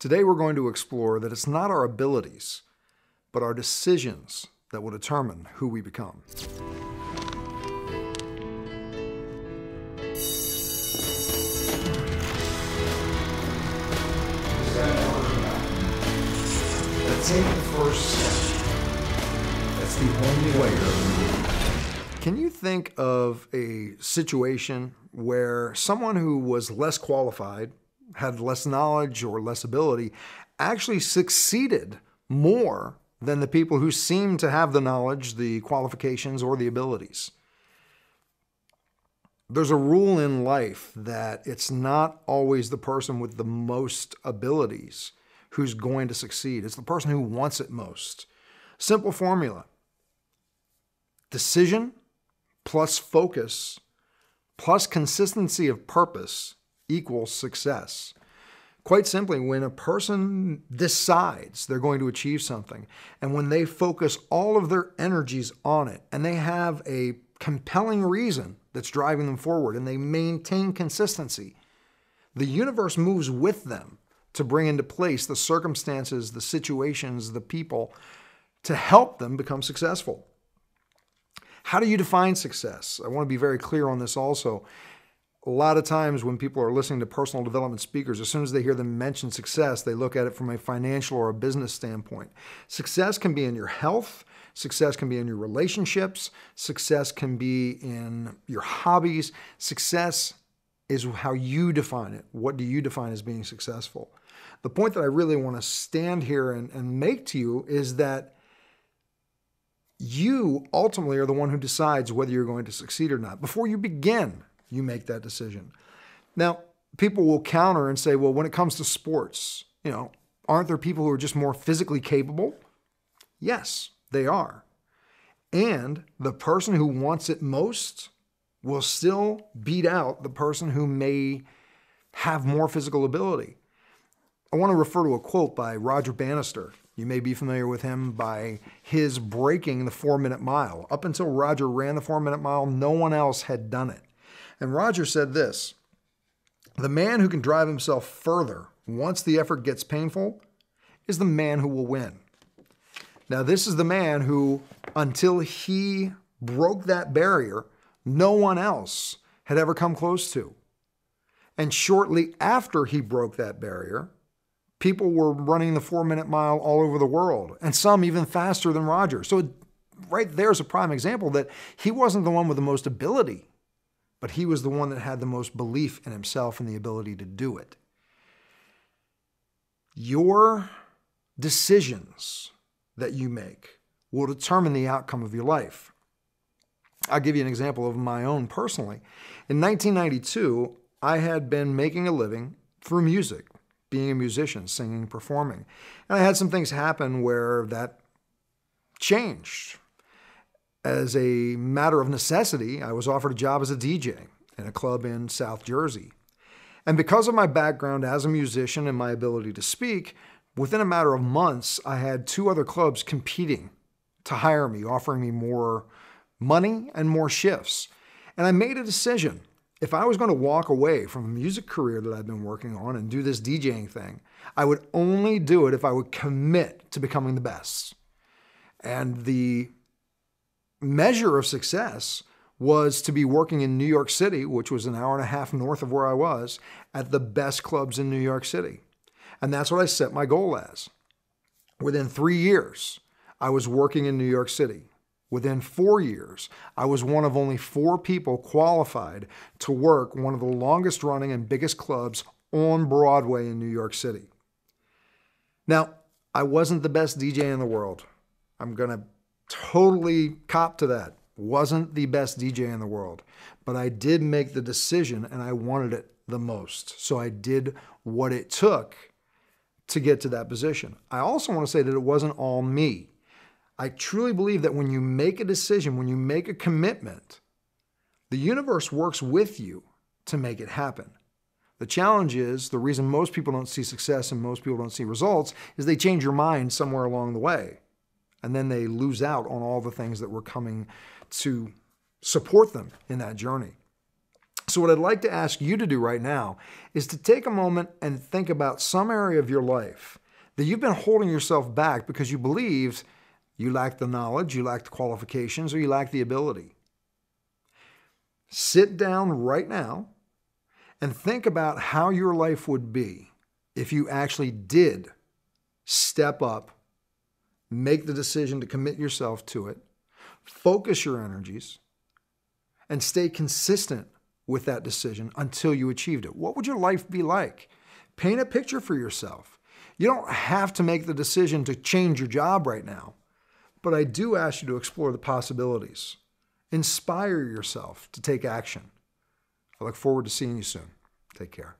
Today, we're going to explore that it's not our abilities, but our decisions that will determine who we become. Take the first step. That's the only way. Can you think of a situation where someone who was less qualified, had less knowledge or less ability, actually succeeded more than the people who seemed to have the knowledge, the qualifications, or the abilities? There's a rule in life that it's not always the person with the most abilities who's going to succeed. It's the person who wants it most. Simple formula decision plus focus plus consistency of purpose equals success. Quite simply, when a person decides they're going to achieve something, and when they focus all of their energies on it, and they have a compelling reason that's driving them forward, and they maintain consistency, the universe moves with them to bring into place the circumstances, the situations, the people to help them become successful. How do you define success? I want to be very clear on this also. A lot of times when people are listening to personal development speakers, as soon as they hear them mention success, they look at it from a financial or a business standpoint. Success can be in your health, success can be in your relationships, success can be in your hobbies. Success is how you define it. What do you define as being successful? the point that I really want to stand here and, and make to you is that you ultimately are the one who decides whether you're going to succeed or not. Before you begin, you make that decision. Now, people will counter and say, well, when it comes to sports, you know, aren't there people who are just more physically capable? Yes, they are. And the person who wants it most will still beat out the person who may have more physical ability. I want to refer to a quote by Roger Bannister. You may be familiar with him by his breaking the four minute mile. Up until Roger ran the four minute mile, no one else had done it. And Roger said this The man who can drive himself further once the effort gets painful is the man who will win. Now, this is the man who, until he broke that barrier, no one else had ever come close to. And shortly after he broke that barrier, people were running the four minute mile all over the world, and some even faster than Roger. So, right there's a prime example that he wasn't the one with the most ability, but he was the one that had the most belief in himself and the ability to do it. Your decisions that you make will determine the outcome of your life. I'll give you an example of my own personally. In 1992, I had been making a living through music being a musician, singing, performing. And I had some things happen where that changed. As a matter of necessity, I was offered a job as a DJ in a club in South Jersey. And because of my background as a musician and my ability to speak, within a matter of months, I had two other clubs competing to hire me, offering me more money and more shifts. And I made a decision if I was going to walk away from a music career that I'd been working on and do this DJing thing, I would only do it if I would commit to becoming the best. And the measure of success was to be working in New York City, which was an hour and a half north of where I was, at the best clubs in New York City. And that's what I set my goal as. Within three years, I was working in New York City. Within four years, I was one of only four people qualified to work one of the longest running and biggest clubs on Broadway in New York City. Now, I wasn't the best DJ in the world. I'm going to totally cop to that. Wasn't the best DJ in the world, but I did make the decision and I wanted it the most. So I did what it took to get to that position. I also want to say that it wasn't all me. I truly believe that when you make a decision, when you make a commitment, the universe works with you to make it happen. The challenge is the reason most people don't see success and most people don't see results is they change your mind somewhere along the way. And then they lose out on all the things that were coming to support them in that journey. So, what I'd like to ask you to do right now is to take a moment and think about some area of your life that you've been holding yourself back because you believed you lacked the knowledge, you lacked the qualifications, or you lacked the ability. Sit down right now and think about how your life would be if you actually did step up, make the decision to commit yourself to it, focus your energies, and stay consistent with that decision until you achieved it. What would your life be like? Paint a picture for yourself. You don't have to make the decision to change your job right now, but I do ask you to explore the possibilities. Inspire yourself to take action. I look forward to seeing you soon. Take care.